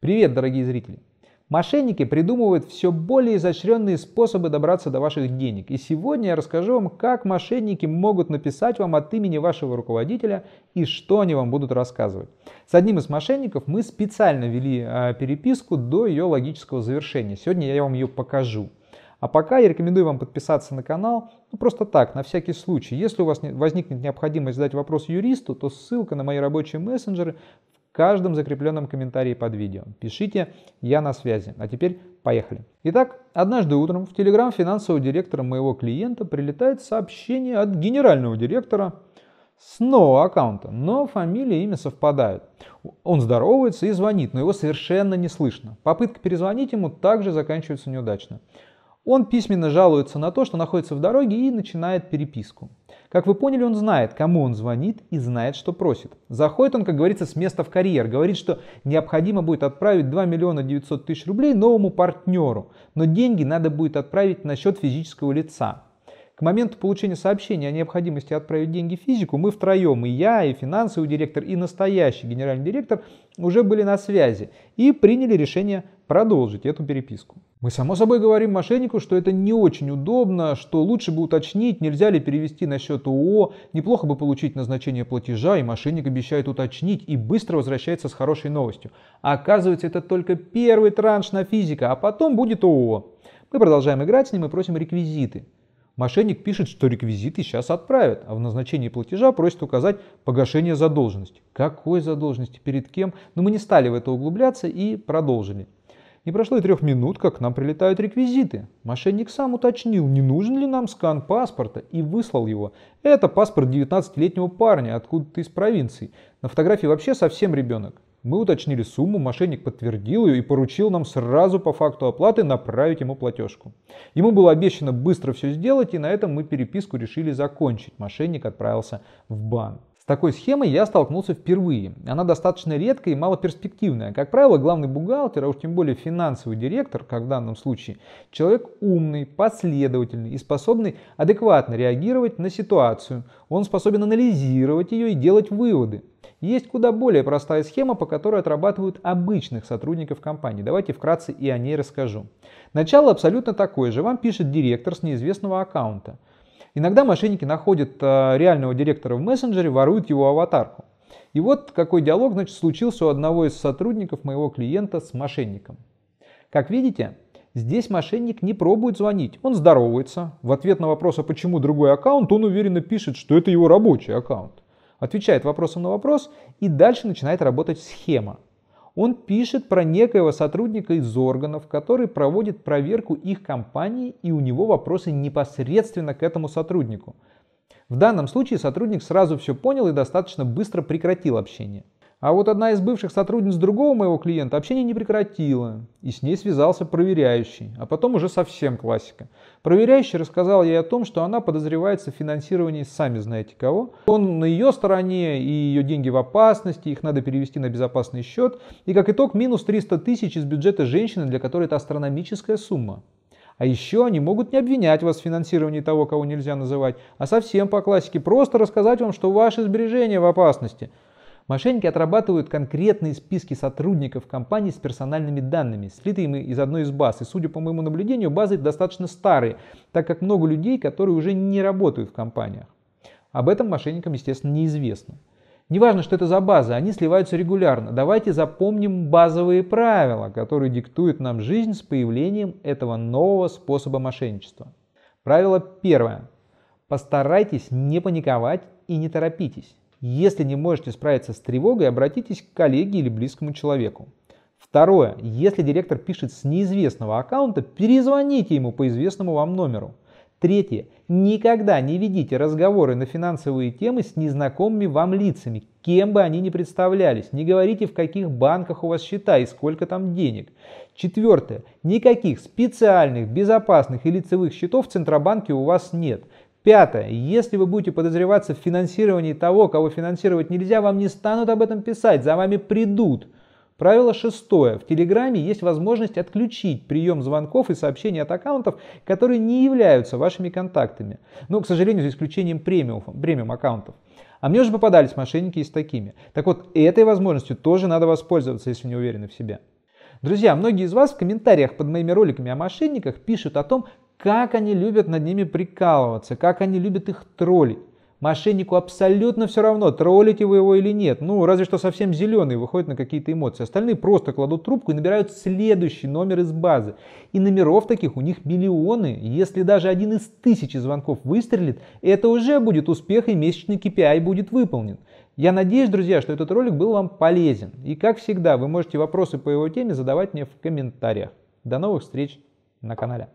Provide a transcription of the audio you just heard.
Привет, дорогие зрители! Мошенники придумывают все более изощренные способы добраться до ваших денег. И сегодня я расскажу вам, как мошенники могут написать вам от имени вашего руководителя и что они вам будут рассказывать. С одним из мошенников мы специально вели а, переписку до ее логического завершения. Сегодня я вам ее покажу. А пока я рекомендую вам подписаться на канал, ну просто так, на всякий случай. Если у вас возникнет необходимость задать вопрос юристу, то ссылка на мои рабочие мессенджеры каждом закрепленном комментарии под видео. Пишите, я на связи. А теперь поехали. Итак, однажды утром в телеграм финансового директора моего клиента прилетает сообщение от генерального директора с нового аккаунта, но фамилия и имя совпадают. Он здоровается и звонит, но его совершенно не слышно. Попытка перезвонить ему также заканчивается неудачно. Он письменно жалуется на то, что находится в дороге и начинает переписку. Как вы поняли, он знает, кому он звонит и знает, что просит. Заходит он, как говорится, с места в карьер. Говорит, что необходимо будет отправить 2 миллиона 900 тысяч рублей новому партнеру. Но деньги надо будет отправить на счет физического лица. К моменту получения сообщения о необходимости отправить деньги физику, мы втроем, и я, и финансовый директор, и настоящий генеральный директор, уже были на связи и приняли решение продолжить эту переписку. Мы само собой говорим мошеннику, что это не очень удобно, что лучше бы уточнить, нельзя ли перевести на счет ООО, неплохо бы получить назначение платежа, и мошенник обещает уточнить и быстро возвращается с хорошей новостью. А оказывается, это только первый транш на физика, а потом будет ООО. Мы продолжаем играть с ним и просим реквизиты. Мошенник пишет, что реквизиты сейчас отправят, а в назначении платежа просит указать погашение задолженности. Какой задолженности? Перед кем? Но мы не стали в это углубляться и продолжили. Не прошло и трех минут, как к нам прилетают реквизиты. Мошенник сам уточнил, не нужен ли нам скан паспорта, и выслал его. Это паспорт 19-летнего парня, откуда-то из провинции. На фотографии вообще совсем ребенок. Мы уточнили сумму, мошенник подтвердил ее и поручил нам сразу по факту оплаты направить ему платежку. Ему было обещано быстро все сделать, и на этом мы переписку решили закончить. Мошенник отправился в бан. Такой схемой я столкнулся впервые. Она достаточно редкая и малоперспективная. Как правило, главный бухгалтер, а уж тем более финансовый директор, как в данном случае, человек умный, последовательный и способный адекватно реагировать на ситуацию. Он способен анализировать ее и делать выводы. Есть куда более простая схема, по которой отрабатывают обычных сотрудников компании. Давайте вкратце и о ней расскажу. Начало абсолютно такое же. Вам пишет директор с неизвестного аккаунта. Иногда мошенники находят э, реального директора в мессенджере, воруют его аватарку. И вот какой диалог значит, случился у одного из сотрудников моего клиента с мошенником. Как видите, здесь мошенник не пробует звонить. Он здоровается. В ответ на вопрос, а почему другой аккаунт, он уверенно пишет, что это его рабочий аккаунт отвечает вопросом на вопрос и дальше начинает работать схема. Он пишет про некоего сотрудника из органов, который проводит проверку их компании и у него вопросы непосредственно к этому сотруднику. В данном случае сотрудник сразу все понял и достаточно быстро прекратил общение. А вот одна из бывших сотрудниц другого моего клиента общение не прекратила, и с ней связался проверяющий, а потом уже совсем классика. Проверяющий рассказал ей о том, что она подозревается в финансировании сами знаете кого. Он на ее стороне, и ее деньги в опасности, их надо перевести на безопасный счет, и как итог минус 300 тысяч из бюджета женщины, для которой это астрономическая сумма. А еще они могут не обвинять вас в финансировании того, кого нельзя называть, а совсем по классике просто рассказать вам, что ваши сбережения в опасности – Мошенники отрабатывают конкретные списки сотрудников компании с персональными данными, слитыми из одной из баз. И судя по моему наблюдению, базы достаточно старые, так как много людей, которые уже не работают в компаниях. Об этом мошенникам, естественно, неизвестно. Неважно, что это за базы, они сливаются регулярно. Давайте запомним базовые правила, которые диктуют нам жизнь с появлением этого нового способа мошенничества. Правило первое. Постарайтесь не паниковать и не торопитесь. Если не можете справиться с тревогой, обратитесь к коллеге или близкому человеку. Второе. Если директор пишет с неизвестного аккаунта, перезвоните ему по известному вам номеру. Третье. Никогда не ведите разговоры на финансовые темы с незнакомыми вам лицами, кем бы они ни представлялись. Не говорите, в каких банках у вас счета и сколько там денег. Четвертое. Никаких специальных, безопасных и лицевых счетов в Центробанке у вас нет. Пятое. Если вы будете подозреваться в финансировании того, кого финансировать нельзя, вам не станут об этом писать, за вами придут. Правило шестое. В Телеграме есть возможность отключить прием звонков и сообщений от аккаунтов, которые не являются вашими контактами. Но, к сожалению, за исключением премиум, премиум аккаунтов. А мне уже попадались мошенники и с такими. Так вот, этой возможностью тоже надо воспользоваться, если не уверены в себе. Друзья, многие из вас в комментариях под моими роликами о мошенниках пишут о том, как они любят над ними прикалываться, как они любят их троллить. Мошеннику абсолютно все равно, троллите вы его или нет. Ну, разве что совсем зеленый выходит на какие-то эмоции. Остальные просто кладут трубку и набирают следующий номер из базы. И номеров таких у них миллионы. Если даже один из тысячи звонков выстрелит, это уже будет успех и месячный KPI будет выполнен. Я надеюсь, друзья, что этот ролик был вам полезен. И как всегда, вы можете вопросы по его теме задавать мне в комментариях. До новых встреч на канале.